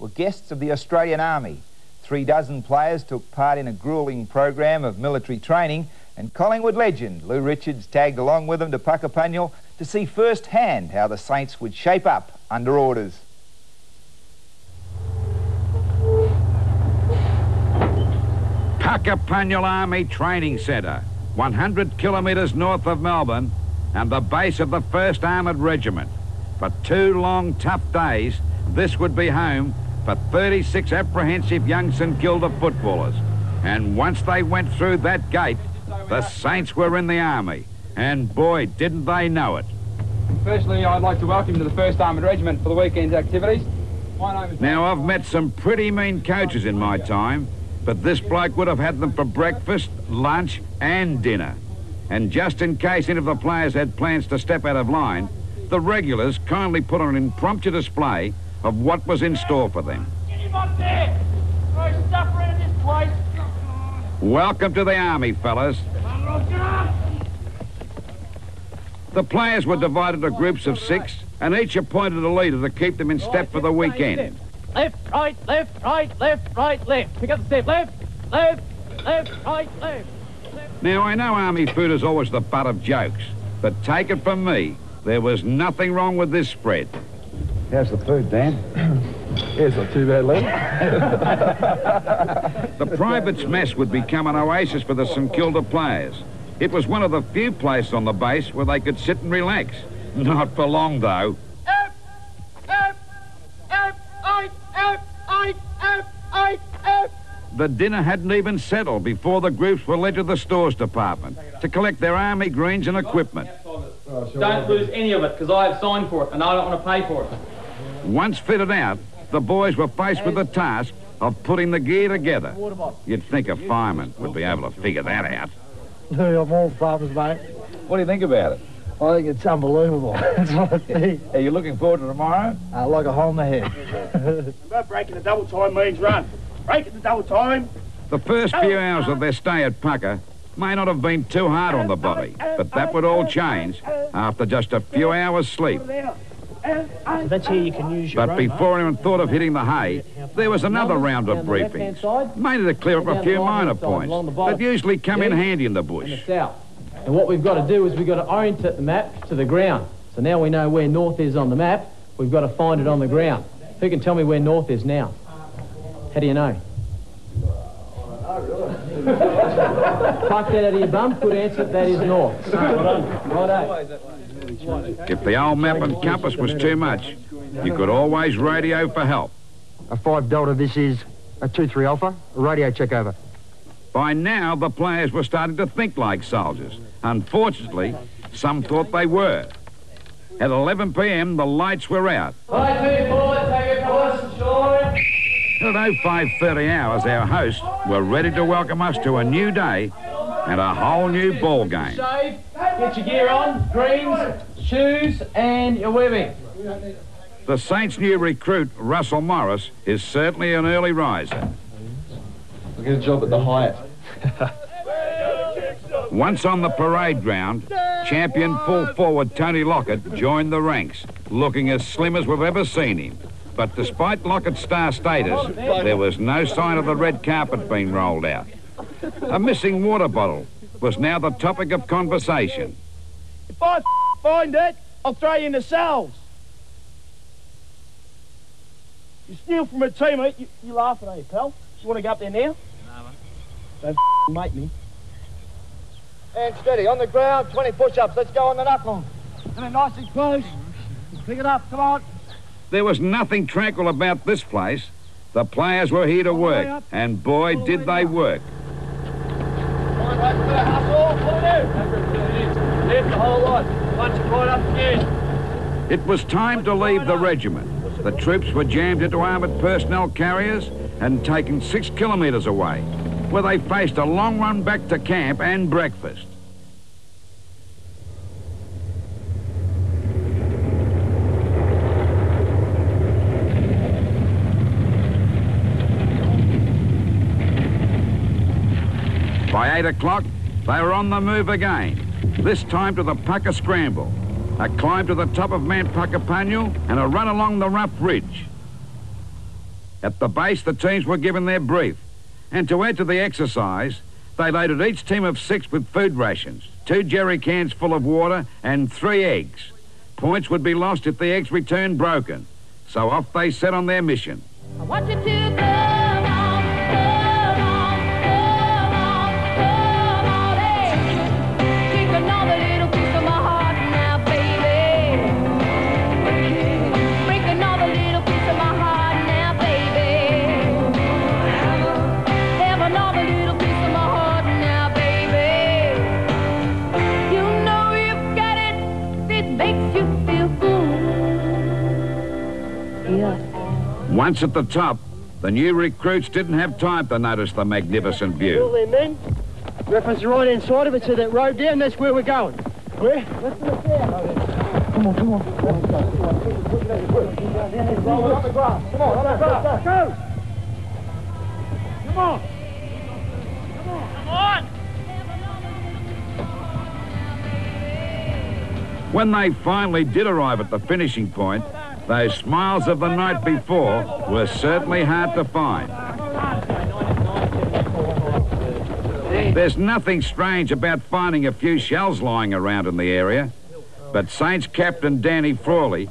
were guests of the Australian Army. Three dozen players took part in a grueling program of military training and Collingwood legend Lou Richards tagged along with them to Puckapunyal to see firsthand how the Saints would shape up under orders. Puckapunyal Army Training Centre, 100 kilometres north of Melbourne and the base of the 1st Armoured Regiment. For two long, tough days, this would be home for 36 apprehensive young St Kilda footballers. And once they went through that gate, the Saints were in the Army. And boy, didn't they know it. Firstly, I'd like to welcome you to the 1st Armoured Regiment for the weekend's activities. My name is... Now, I've met some pretty mean coaches in my time, but this bloke would have had them for breakfast, lunch and dinner. And just in case any of the players had plans to step out of line, the regulars kindly put on an impromptu display of what was in store for them. Welcome to the Army, fellas. The players were divided into groups of six, and each appointed a leader to keep them in step for the weekend. Left, right, left, right, left, right, left. Pick up the step. Left, left, left, right, left. Now, I know Army food is always the butt of jokes, but take it from me, there was nothing wrong with this spread. How's the food, Dan? yeah, it's not too bad, Lee. the private's mess would become an oasis for the St Kilda players. It was one of the few places on the base where they could sit and relax. Not for long, though. The dinner hadn't even settled before the groups were led to the stores department to collect their army greens and equipment. Don't lose any of it, because I have signed for it, and I don't want to pay for it. Once fitted out, the boys were faced with the task of putting the gear together. You'd think a fireman would be able to figure that out. I'm all problems, mate. What do you think about it? I think it's unbelievable. That's what I think. Are you looking forward to tomorrow? Uh, like a hole in the head. About breaking the double time means run. Breaking the double time. The first few hours of their stay at Pucka may not have been too hard on the body, but that would all change after just a few hours sleep. So that's here you can use your But before anyone thought of hitting the hay, there was another round of briefings, mainly to clear up a few minor points that usually come in handy in the bush. And what we've got to do is we've got to orientate the map to the ground. So now we know where north is on the map. We've got to find it on the ground. Who can tell me where north is now? How do you know? Fuck that out of your bum. Good answer. That is north. Righto. If the old map and compass was too much, you could always radio for help. A 5 Delta, this is a 2-3 Alpha. A radio check over. By now, the players were starting to think like soldiers. Unfortunately, some thought they were. At 11 p.m., the lights were out. Right, two forward, take it forward, shore. At 0530 hours, our hosts were ready to welcome us to a new day and a whole new ball game. Shave, get your gear on, greens, shoes, and your webbing. The Saints' new recruit, Russell Morris, is certainly an early riser. I'll get a job at the Hyatt. Once on the parade ground, champion full forward Tony Lockett joined the ranks, looking as slim as we've ever seen him. But despite Lockett's star status, there was no sign of the red carpet being rolled out. A missing water bottle was now the topic of conversation. If I find it, I'll throw you in the cells. You steal from a teammate, you, you laughing, are you, pal? You want to go up there now? No, mate. Don't make me. And steady, on the ground, 20 push-ups. Let's go on the knuckle. And then nice and close. Pick it up, come on. There was nothing tranquil about this place. The players were here to work, and boy, did they work. It was time to leave the regiment. The troops were jammed into armoured personnel carriers and taken six kilometres away, where they faced a long run back to camp and breakfast. By 8 o'clock, they were on the move again, this time to the Pucka Scramble, a climb to the top of Mount Puckapunyal and a run along the rough ridge. At the base, the teams were given their brief. And to add to the exercise, they loaded each team of six with food rations, two jerry cans full of water, and three eggs. Points would be lost if the eggs returned broken. So off they set on their mission. Once at the top, the new recruits didn't have time to notice the magnificent All view. them men. Reference the right hand side of it to that road down. That's where we're going. Where? Let's look down. Come on, come on. Roll it up the grass. Come on, up the grass. Go. Come on. Come on. When they finally did arrive at the finishing point, those smiles of the night before were certainly hard to find. There's nothing strange about finding a few shells lying around in the area, but Saints captain Danny Frawley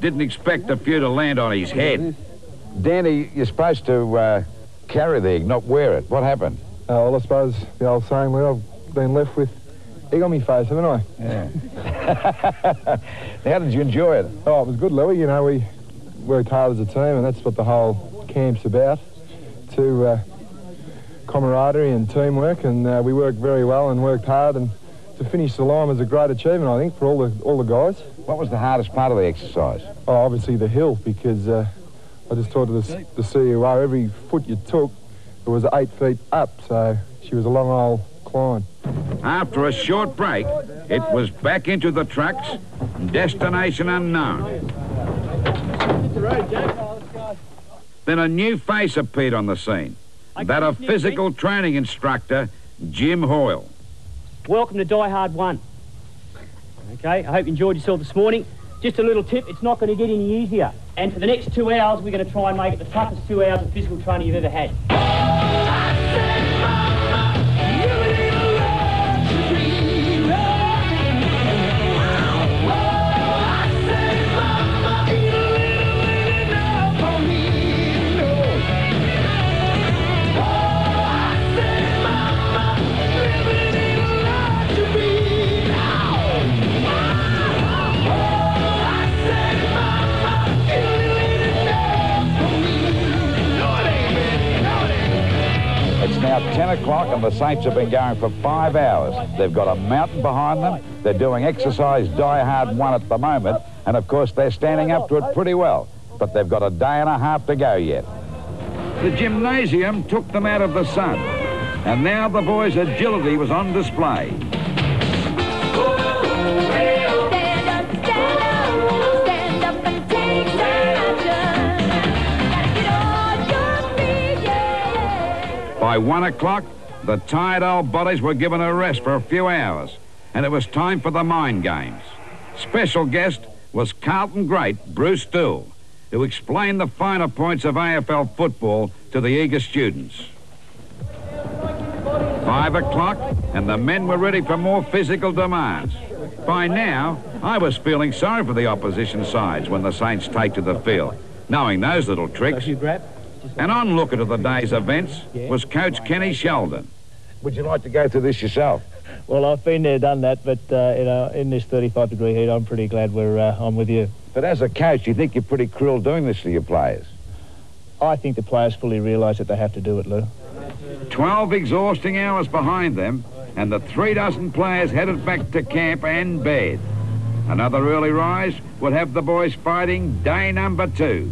didn't expect a few to land on his head. Danny, you're supposed to uh, carry the egg, not wear it. What happened? Uh, well, I suppose the old saying, well, I've been left with egg on me face, haven't I? Yeah. How did you enjoy it? Oh, it was good, Louis. You know, we worked hard as a team, and that's what the whole camp's about. To uh, camaraderie and teamwork, and uh, we worked very well and worked hard, and to finish the line was a great achievement, I think, for all the all the guys. What was the hardest part of the exercise? Oh, obviously the hill, because uh, I just talked to the, the CEO, every foot you took, it was eight feet up, so she was a long old climb. After a short break, it was back into the trucks, destination unknown. Then a new face appeared on the scene. That of physical training instructor Jim Hoyle. Welcome to Die Hard 1. Okay, I hope you enjoyed yourself this morning. Just a little tip, it's not going to get any easier. And for the next two hours, we're going to try and make it the toughest two hours of physical training you've ever had. The Saints have been going for five hours. They've got a mountain behind them. They're doing exercise die hard one at the moment. And of course, they're standing up to it pretty well. But they've got a day and a half to go yet. The gymnasium took them out of the sun. And now the boys' agility was on display. By one o'clock, the tired old bodies were given a rest for a few hours, and it was time for the mind games. Special guest was Carlton great Bruce Doull, who explained the finer points of AFL football to the eager students. Five o'clock, and the men were ready for more physical demands. By now, I was feeling sorry for the opposition sides when the Saints take to the field, knowing those little tricks. An onlooker to the day's events was Coach Kenny Sheldon. Would you like to go through this yourself? Well, I've been there, done that, but uh, you know, in this 35 degree heat, I'm pretty glad we're uh, on with you. But as a coach, you think you're pretty cruel doing this to your players? I think the players fully realise that they have to do it, Lou. Twelve exhausting hours behind them, and the three dozen players headed back to camp and bed. Another early rise would have the boys fighting day number two.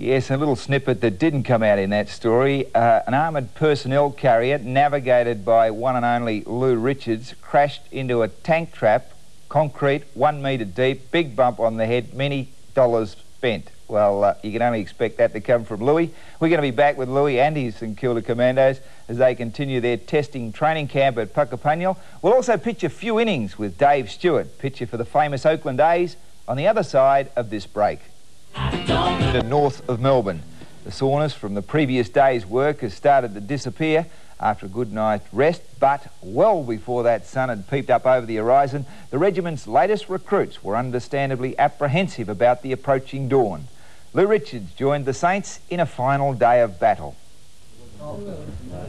Yes, a little snippet that didn't come out in that story. Uh, an armoured personnel carrier, navigated by one and only Lou Richards, crashed into a tank trap, concrete, one metre deep, big bump on the head, many dollars spent. Well, uh, you can only expect that to come from Louis. We're going to be back with Louis and his St Kilda Commandos as they continue their testing training camp at Puckapunyal. We'll also pitch a few innings with Dave Stewart, pitcher for the famous Oakland A's, on the other side of this break. North of Melbourne. The soreness from the previous day's work has started to disappear after a good night's rest, but well before that sun had peeped up over the horizon, the regiment's latest recruits were understandably apprehensive about the approaching dawn. Lou Richards joined the Saints in a final day of battle.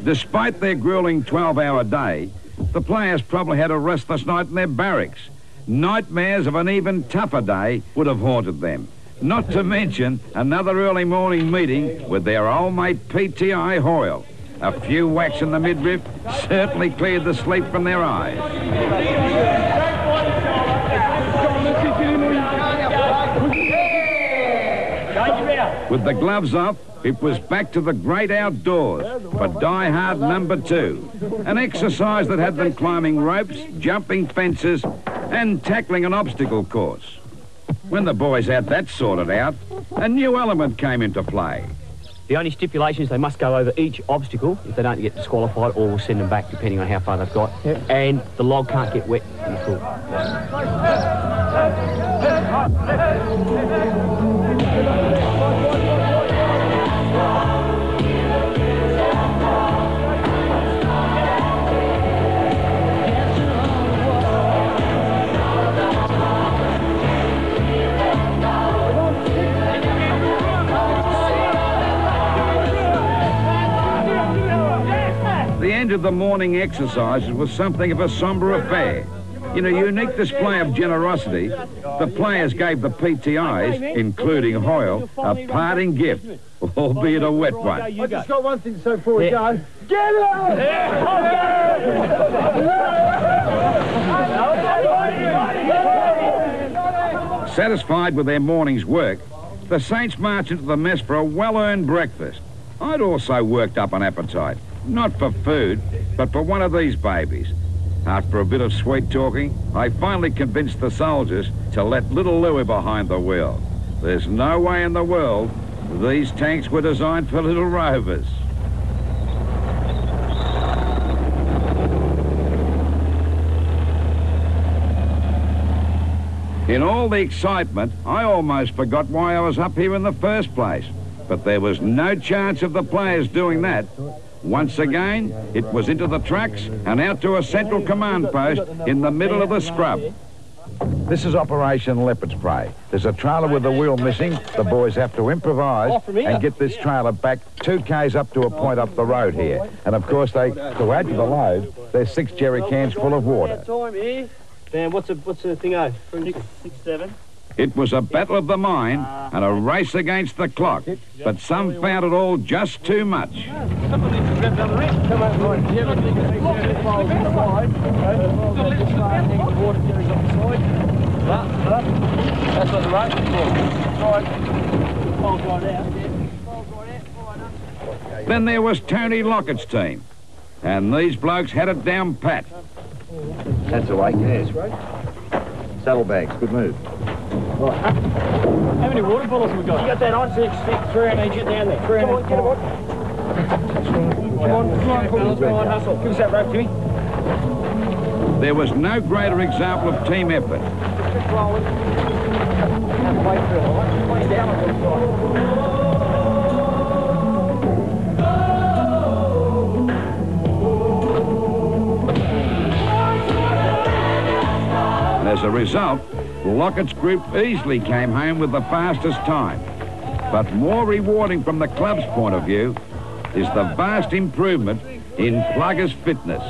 Despite their grueling 12-hour day, the players probably had a restless night in their barracks. Nightmares of an even tougher day would have haunted them. Not to mention another early morning meeting with their old mate PTI Hoyle. A few whacks in the midriff certainly cleared the sleep from their eyes. With the gloves off, it was back to the great outdoors for Die Hard number two. An exercise that had them climbing ropes, jumping fences, and tackling an obstacle course. When the boys had that sorted out, a new element came into play. The only stipulation is they must go over each obstacle if they don't get disqualified, or we'll send them back depending on how far they've got. And the log can't get wet in the pool. Of the morning exercises was something of a sombre affair. In a unique display of generosity, the players gave the PTIs, including Hoyle, a parting gift, albeit a wet one. I just got one thing to say before we go. Get Satisfied with their morning's work, the Saints marched into the mess for a well-earned breakfast. I'd also worked up an appetite, not for food, but for one of these babies. After a bit of sweet talking, I finally convinced the soldiers to let little Louie behind the wheel. There's no way in the world these tanks were designed for little rovers. In all the excitement, I almost forgot why I was up here in the first place. But there was no chance of the players doing that. Once again, it was into the tracks and out to a central command post in the middle of the scrub. This is Operation Leopard's Prey. There's a trailer with the wheel missing. The boys have to improvise and get this trailer back two k's up to a point up the road here. And of course, they to add to the load, there's six jerry cans full of water. Time here. Dan, what's the what's the thing oh? Six, six, seven. It was a battle of the mind and a race against the clock. But some found it all just too much. That's what the race is for. Falls right out. Then there was Tony Lockett's team. And these blokes had it down pat. That's awake, yes. Saddlebags, good move. How many water bottles have we got? You got that on? Six, six, three, I need you down there. Three, come on, get him on. Come on, come on, come on, come on, hustle. Give us that rope, Jimmy. There was no greater example of team effort. And as a result, Lockett's group easily came home with the fastest time. But more rewarding from the club's point of view is the vast improvement in Plugger's fitness.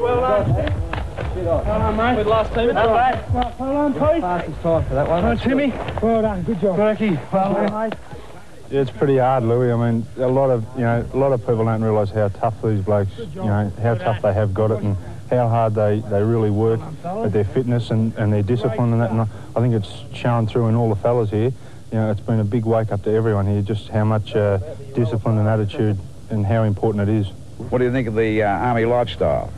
Well done. Mate. Last bad. Well done, Pete. Fastest time for that one. Well done, Timmy. Well done. Good job. Berkey. Well done, mate. Yeah, it's pretty hard, Louis. I mean, a lot of you know, a lot of people don't realise how tough these blokes, you know, how tough they have got it, and how hard they, they really work at their fitness and, and their discipline and that. And I think it's shown through in all the fellas here. You know, it's been a big wake up to everyone here, just how much uh, discipline and attitude and how important it is. What do you think of the uh, army lifestyle?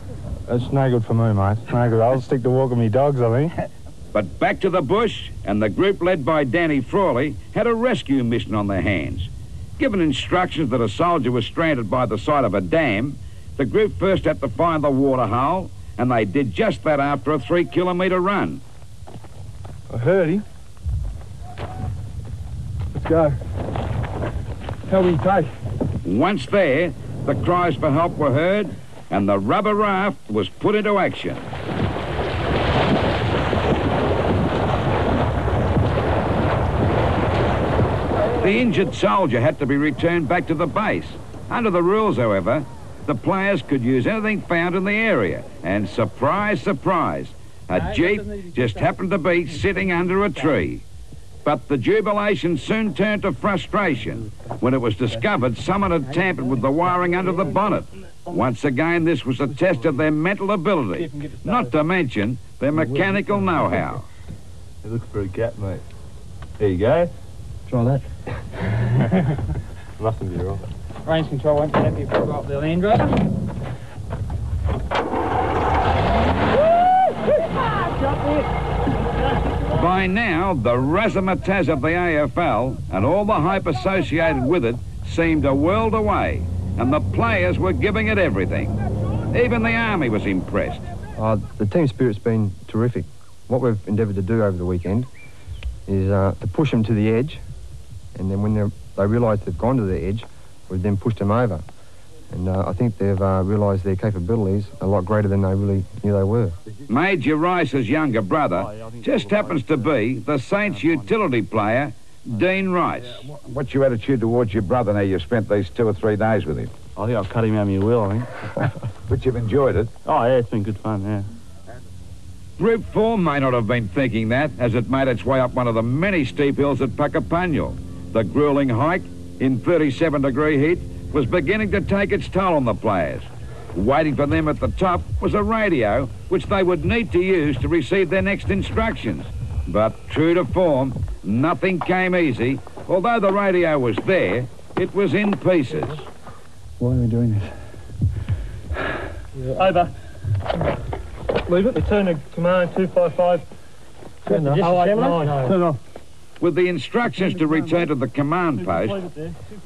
It's no good for me, mate. No good. I'll stick to walking me dogs, I think. But back to the bush, and the group led by Danny Frawley had a rescue mission on their hands. Given instructions that a soldier was stranded by the side of a dam, the group first had to find the water hole, and they did just that after a three kilometre run. I heard him. Let's go. How you take? Once there, the cries for help were heard and the rubber raft was put into action. The injured soldier had to be returned back to the base. Under the rules, however, the players could use anything found in the area. And surprise, surprise, a jeep just happened to be sitting under a tree. But the jubilation soon turned to frustration when it was discovered someone had tampered with the wiring under the bonnet. Once again, this was a test of their mental ability, not to mention their mechanical know-how. It looks pretty cat, mate. There you go. Try that. Mustn't be wrong. Range control won't be happy if we go up the Land Rover. By now, the razzmatazz of the AFL and all the hype associated with it seemed a world away, and the players were giving it everything. Even the Army was impressed. Uh, the team spirit's been terrific. What we've endeavoured to do over the weekend is uh, to push them to the edge, and then when they're- they realise they've gone to the edge, we've then pushed them over. And uh, I think they've uh, realised their capabilities a lot greater than they really knew they were. Major Rice's younger brother just happens to be the Saints utility player, Dean Rice. What's your attitude towards your brother now you've spent these two or three days with him? I think I've cut him out of my will, I think. But you've enjoyed it. Oh, yeah, it's been good fun, yeah. Group 4 may not have been thinking that as it made its way up one of the many steep hills at Puckapunyal. The grueling hike in 37 degree heat was beginning to take its toll on the players. Waiting for them at the top was a radio which they would need to use to receive their next instructions. But true to form, nothing came easy. Although the radio was there, it was in pieces. Why are we doing this? Over. Leave it. Return to command 255. Turn the- Just oh, a wait, seven, no, eh? no. Turn off. With the instructions to return to the command post,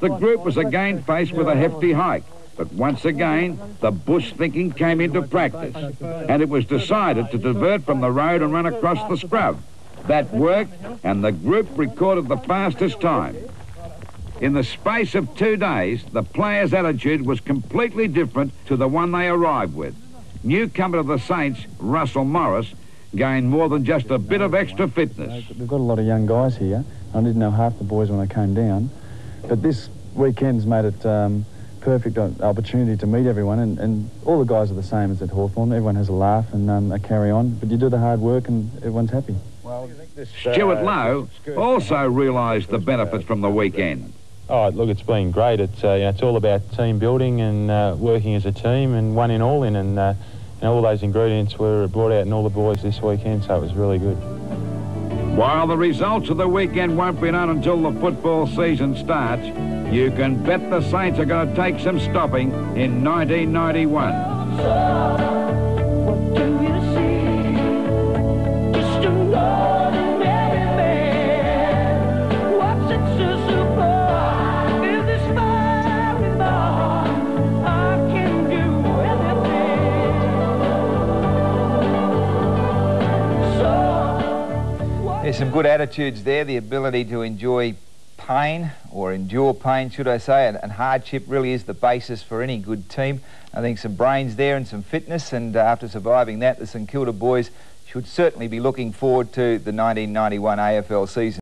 the group was again faced with a hefty hike. But once again, the bush thinking came into practice, and it was decided to divert from the road and run across the scrub. That worked, and the group recorded the fastest time. In the space of two days, the players' attitude was completely different to the one they arrived with. Newcomer to the Saints, Russell Morris, gained more than just a bit of extra fitness. We've got a lot of young guys here. I didn't know half the boys when I came down. But this weekend's made it um, perfect opportunity to meet everyone. And, and all the guys are the same as at Hawthorn. Everyone has a laugh and um, a carry on. But you do the hard work and everyone's happy. Stewart Loewe also realised the benefits from the weekend. Oh, look, it's been great. It's uh, you know, it's all about team building and uh, working as a team and one in all in, and know, all those ingredients were brought out in all the boys this weekend, so it was really good. While the results of the weekend won't be known until the football season starts, you can bet the Saints are going to take some stopping in 1991. Good attitudes there, the ability to enjoy pain, or endure pain, should I say, and, and hardship really is the basis for any good team. I think some brains there and some fitness, and uh, after surviving that, the St Kilda boys should certainly be looking forward to the 1991 AFL season.